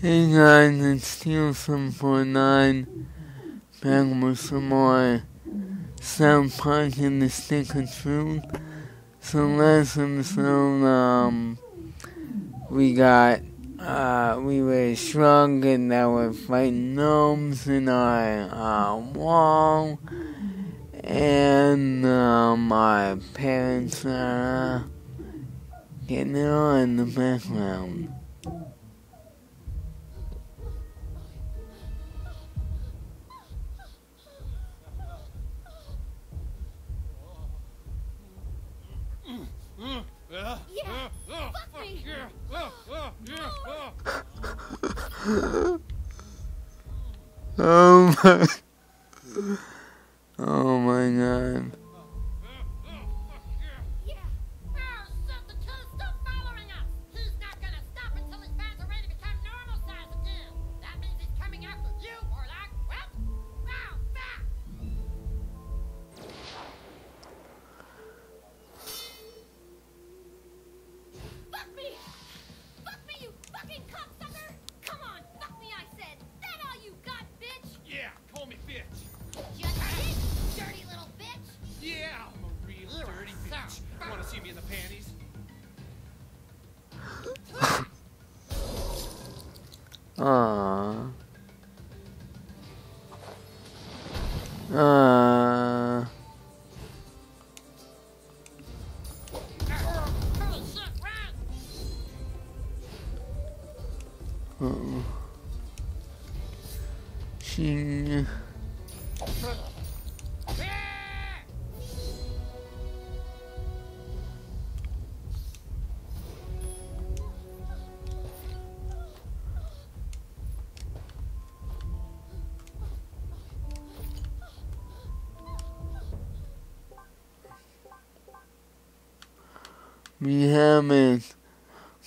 Hey guys, it's Steel749 back with some more South Park and the Stick of Truth. So last episode, um, we got, uh, we were shrunk and now we're fighting gnomes in our, uh, wall. And, um, parents are, uh, getting on in the background. Oh my. Oh my god. Want to see me in the panties? Aww. Uh, We haven't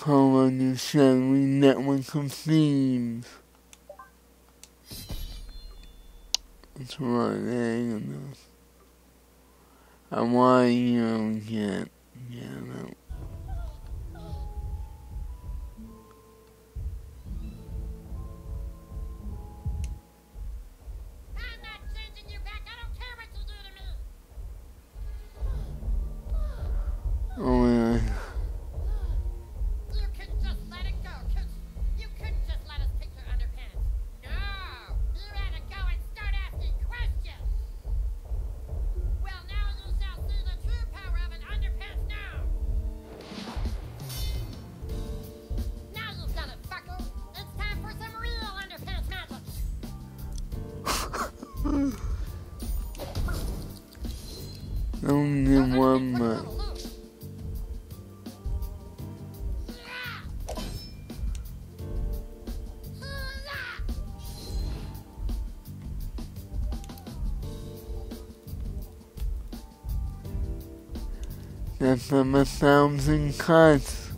called new Shelly Network of Themes. That's right, there. I want you to get, get out. That's from a thousand cuts.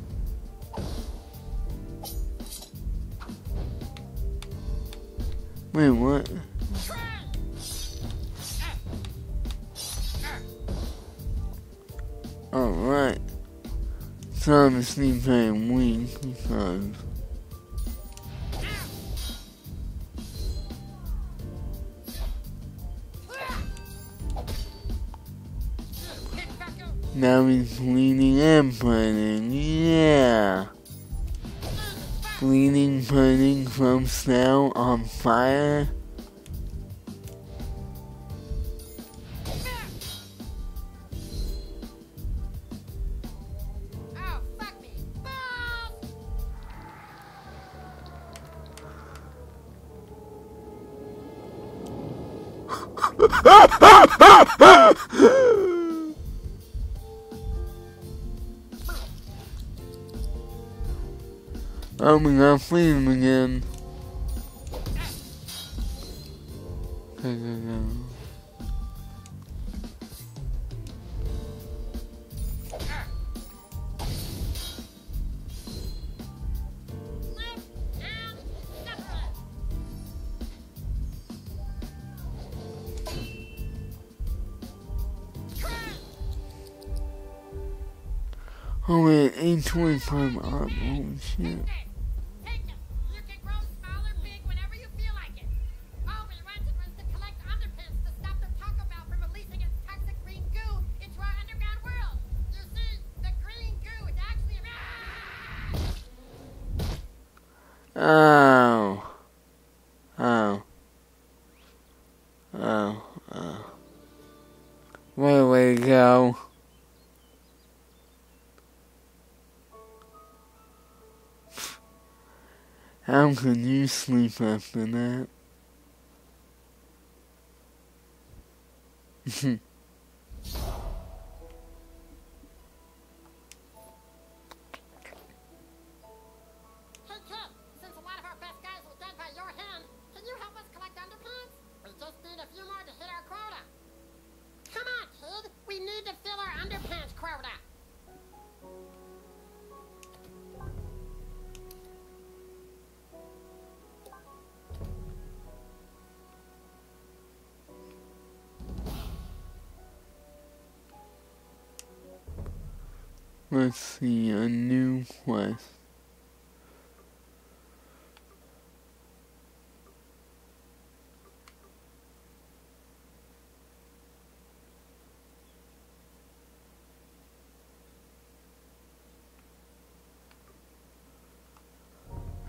Wait, what? Alright. So obviously very weak because now he's bleeding and burning. Yeah. Bleeding, burning from snow on fire. Ah, ah, ah, Oh, we got freedom again. Go, go, go. Oh wait, 825 up. Holy shit. Oh. Oh. Oh. Oh. Where we go? How can you sleep after that? Let's see, a new quest.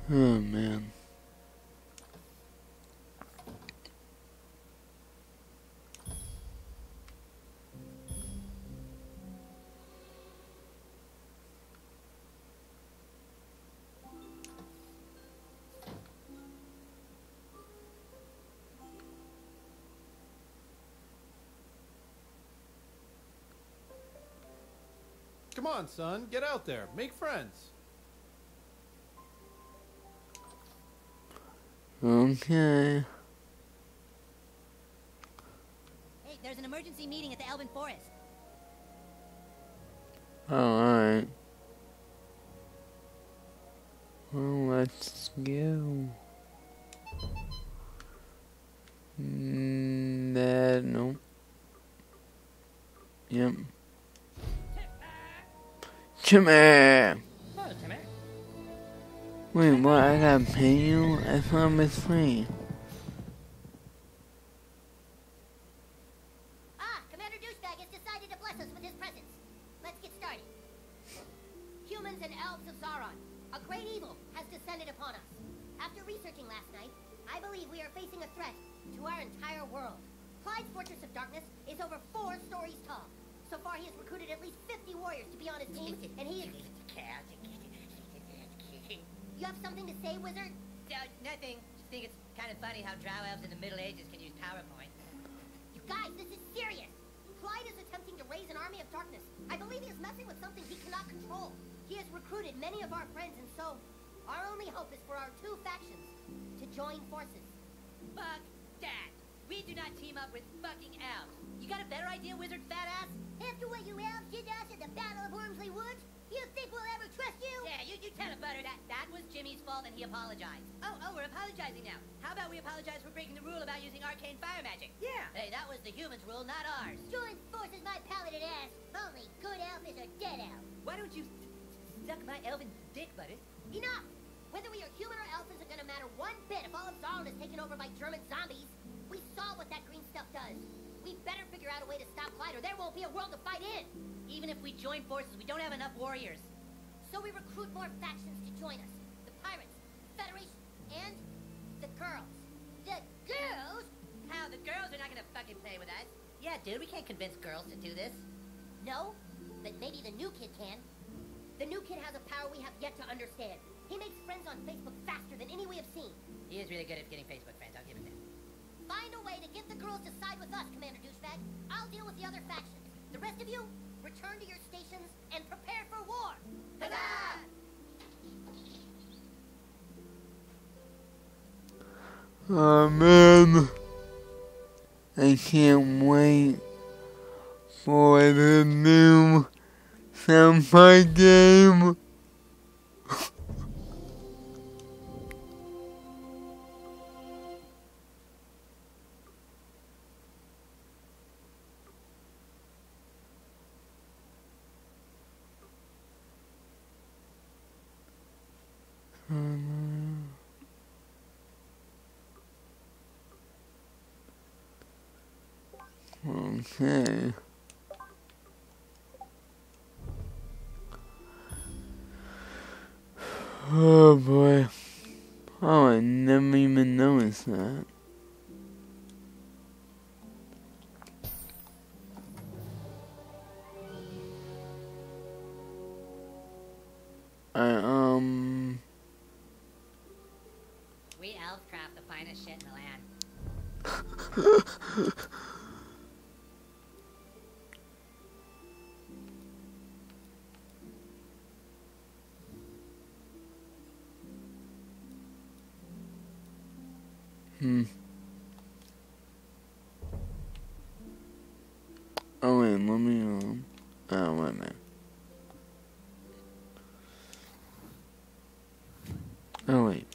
Oh man. Come on, son. Get out there. Make friends. Okay. Hey, there's an emergency meeting at the Elven Forest. Alright. Well, let's go. Mm, that, nope. Yep. Chimmy! Wait, what? I gotta pay you? I thought it was free. Ah, Commander Douchebag has decided to bless us with his presence. Let's get started. Humans and elves of Zaron, a great evil has descended upon us. After researching last night, I believe we are facing a threat to our entire world. Clyde's Fortress of Darkness is over four stories tall. So far, he has recruited at least 50 warriors to be on his team, and he is... You have something to say, wizard? Uh, nothing. Just think it's kind of funny how drow elves in the Middle Ages can use PowerPoint. You guys, this is serious. Clyde is attempting to raise an army of darkness. I believe he is messing with something he cannot control. He has recruited many of our friends, and so our only hope is for our two factions to join forces. Fuck that. We do not team up with fucking elves. You got a better idea, wizard fat ass? After what you elves did to us at the Battle of Wormsley Woods, you think we'll ever trust you? Yeah, you, you tell him, Butter. That, that was Jimmy's fault and he apologized. Oh, oh, we're apologizing now. How about we apologize for breaking the rule about using arcane fire magic? Yeah. Hey, that was the humans' rule, not ours. Join forces, my paladin ass. Only good elf is a dead elf. Why don't you s- s- suck my elven dick, Butter? Enough! Whether we are human or elf isn't gonna matter one bit if all of Zaron is taken over by German zombies. We saw what that green stuff does. We better figure out a way to stop Clyde or there won't be a world to fight in. Even if we join forces, we don't have enough warriors. So we recruit more factions to join us. The Pirates, Federation, and the girls. The girls? How? The girls are not gonna fucking play with us. Yeah, dude, we can't convince girls to do this. No, but maybe the new kid can. The new kid has a power we have yet to understand. He makes friends on Facebook faster than any we have seen. He is really good at getting Facebook friends, I'll give him that. Find a way to get the girls to side with us, Commander Douchebag. I'll deal with the other factions. The rest of you, return to your stations and prepare for war. Huzzah! Oh man. I can't wait for the new Senpai game. Oh boy. Oh, I never even noticed that. Hmm. Oh, wait, let me, um, oh, wait a. Oh, wait,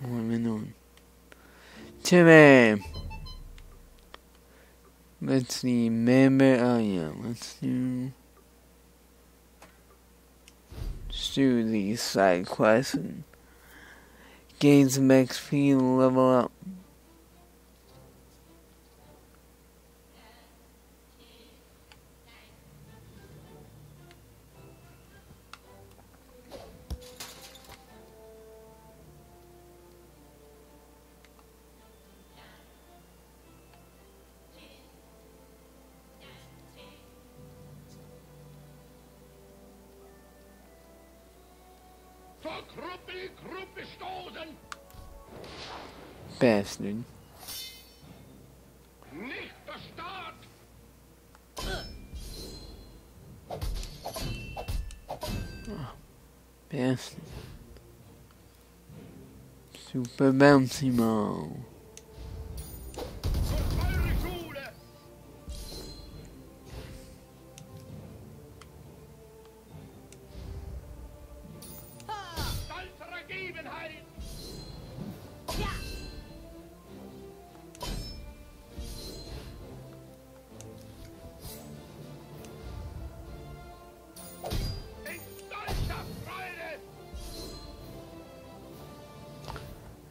what am I doing? Today, let's see, member, oh, yeah, let's do, let's do these side quests and gain some XP and level up. Zur Gruppe, Gruppe stoßen! Bastard. Nicht der Staat! Bastard. Super bouncy.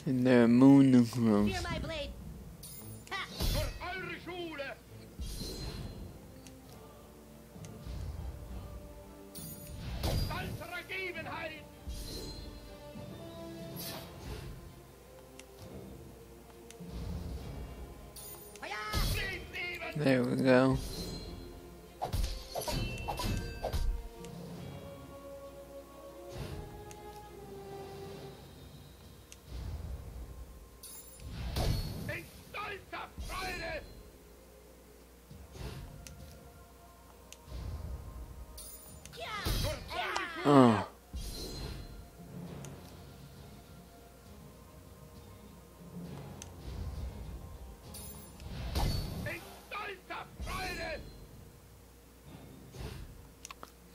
And their moon across.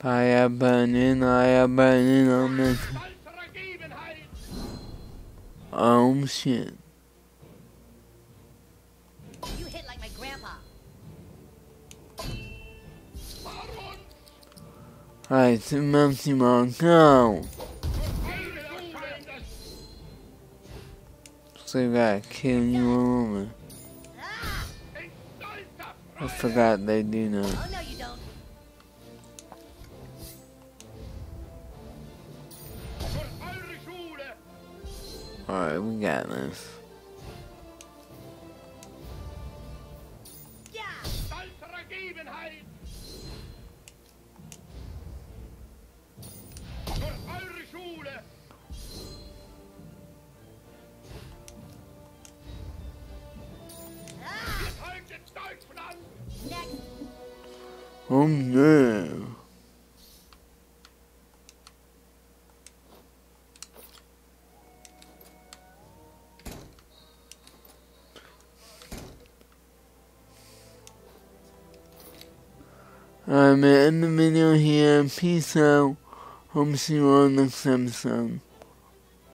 Fire burning, fire burning on this. Stolzer Ergebenheit! Oh. You hit like my grandpa. So bouncy ball, go. So gotta kill you! In stolzer I forgot they do that. Alright, we got this. Yeah! Stolzer I'm in the video here. Peace out. Hope to see you on next episode.